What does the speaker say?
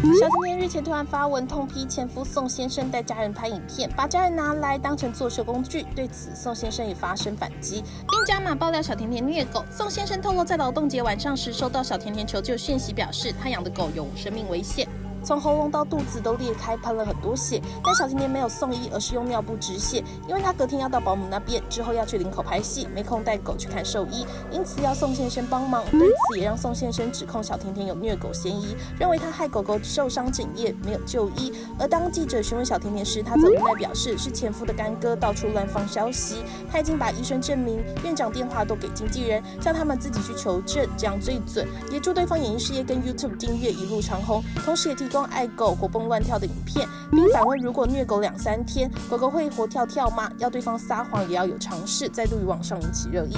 小甜甜日前突然发文痛批前夫宋先生带家人拍影片，把家人拿来当成作秀工具。对此，宋先生也发生反击，并加码爆料小甜甜虐狗。宋先生透露，在劳动节晚上时收到小甜甜求救讯息，表示他养的狗有生命危险。从喉咙到肚子都裂开，喷了很多血，但小甜甜没有送医，而是用尿布止血，因为她隔天要到保姆那边，之后要去林口拍戏，没空带狗去看兽医，因此要宋先生帮忙。对此也让宋先生指控小甜甜有虐狗嫌疑，认为他害狗狗受伤整夜没有就医。而当记者询问小甜甜时，她则无奈表示是前夫的干哥到处乱放消息，他已经把医生证明、院长电话都给经纪人，叫他们自己去求证，这样最准。也祝对方演艺事业跟 YouTube 订阅一路长虹，同时也提。装爱狗活蹦乱跳的影片，并反问：如果虐狗两三天，狗狗会活跳跳吗？要对方撒谎也要有尝试，再度与网上引起热议。